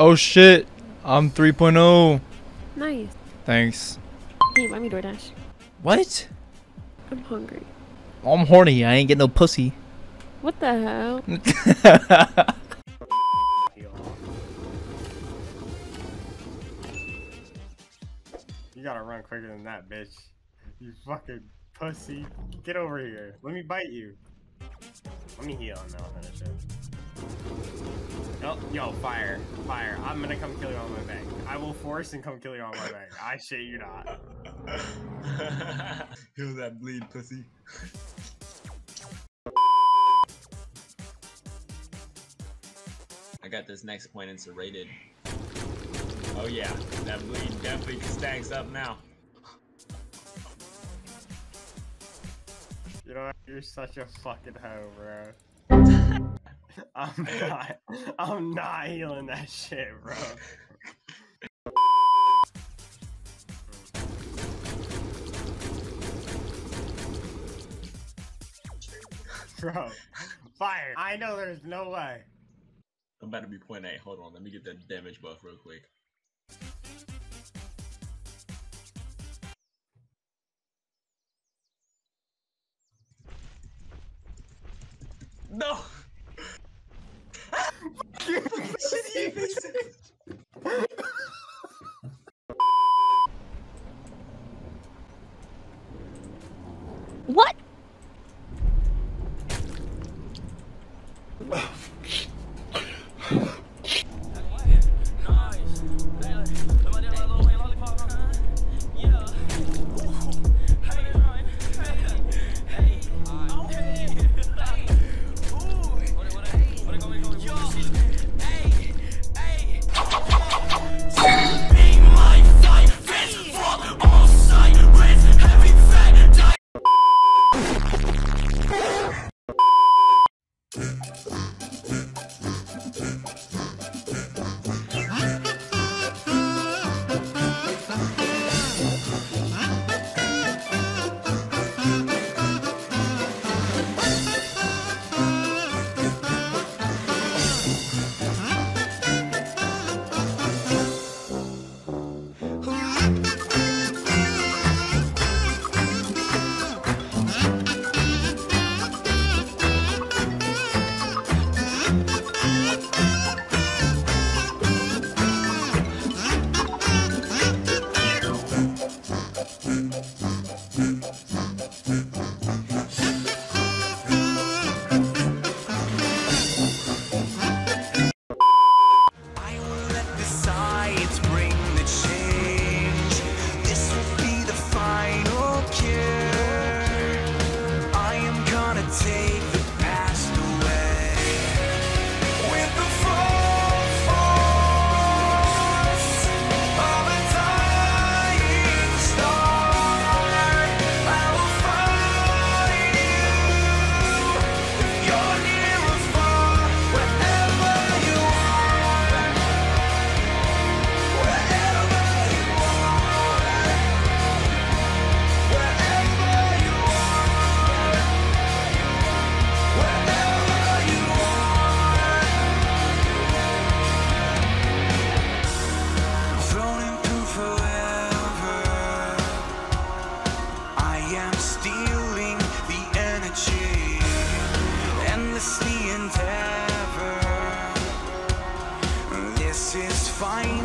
Oh shit. I'm 3.0. Nice. Thanks. Hey, buy me DoorDash. What? I'm hungry. I'm horny. I ain't get no pussy. What the hell? You gotta run quicker than that, bitch. You fucking pussy. Get over here. Let me bite you. Let me heal and then I'll finish it. Oh, yo, fire. Fire. I'm gonna come kill you on my back. I will force and come kill you on my back. I shit you not. Heal that bleed, pussy. I got this next point into rated. Oh yeah, that bleed definitely stacks up now. You know what? You're such a fucking hoe, bro. I'm not. I'm not healing that shit, bro. Bro, fire! I know there's no way. I'm about to be point eight. Hold on, let me get that damage buff real quick. No! What? find